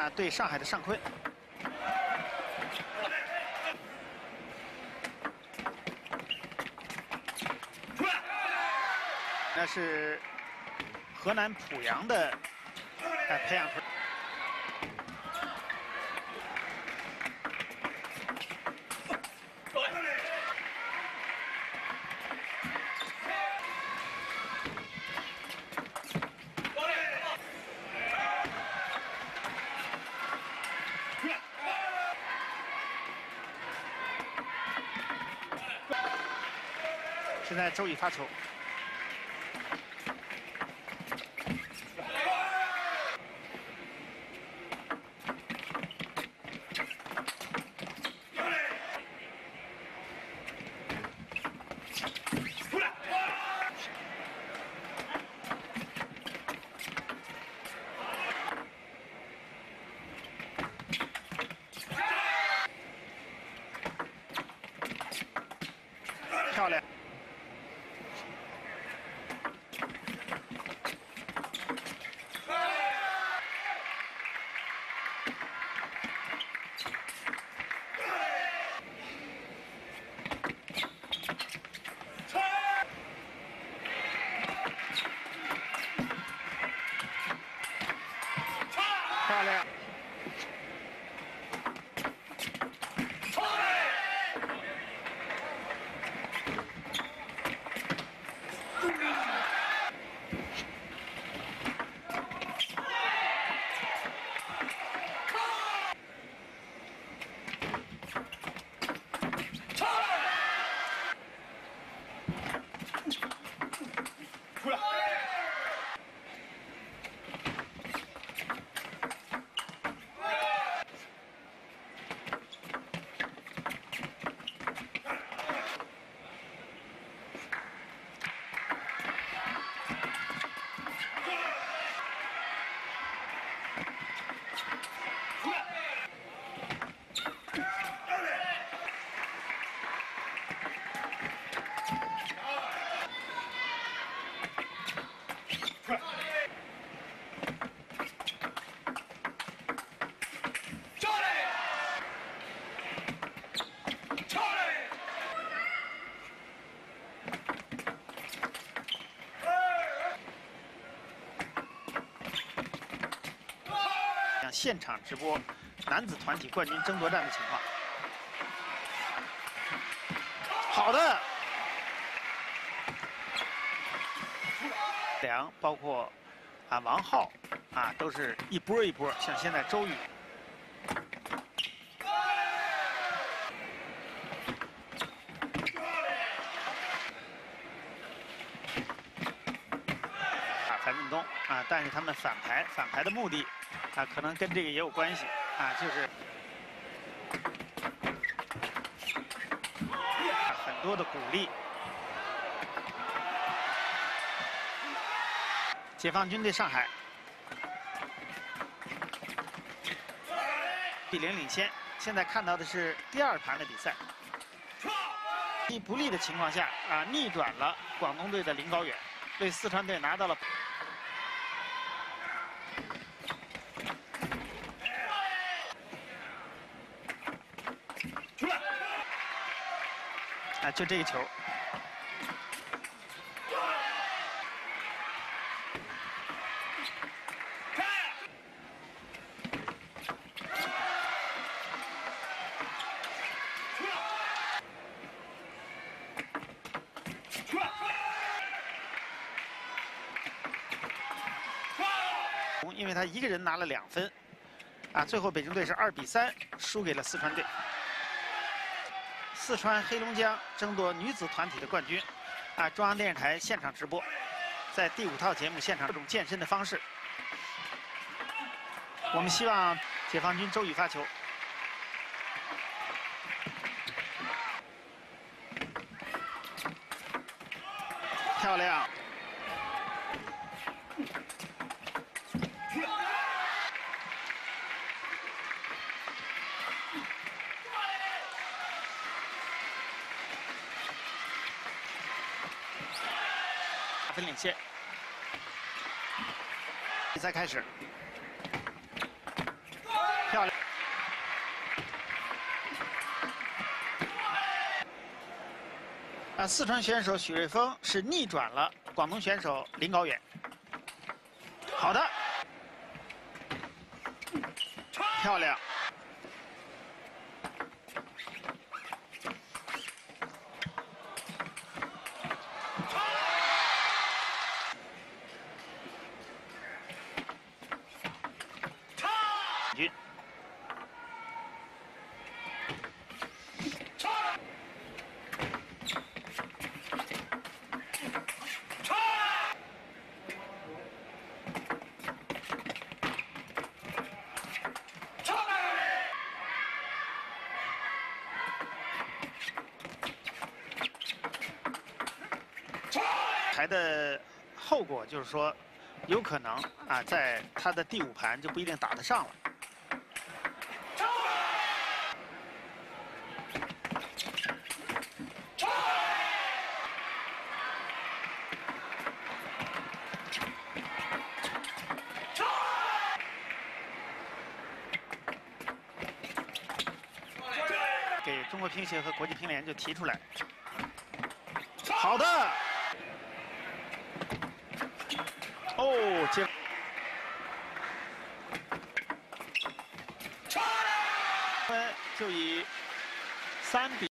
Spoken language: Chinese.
啊，对上海的尚坤。那是河南濮阳的呃培养出。现在周宇发球。漂现场直播男子团体冠军争夺战的情况。好的，梁包括啊王浩啊都是一波一波，像现在周宇。啊，樊振东啊，但是他们反排，反排的目的啊，可能跟这个也有关系啊，就是很多的鼓励。解放军对上海，比零领先。现在看到的是第二盘的比赛，一不利的情况下啊，逆转了广东队的林高远，为四川队拿到了。啊，就这个球。因为他一个人拿了两分，啊，最后北京队是二比三输给了四川队。四川黑龙江争夺女子团体的冠军，啊，中央电视台现场直播，在第五套节目现场各种健身的方式。我们希望解放军周宇发球，漂亮。分领先比赛开始。漂亮。啊，四川选手许瑞峰是逆转了广东选手林高远。好的。漂亮。来的后果就是说，有可能啊，在他的第五盘就不一定打得上了。给中国乒协和国际乒联就提出来，好的。哦，接分就以三比。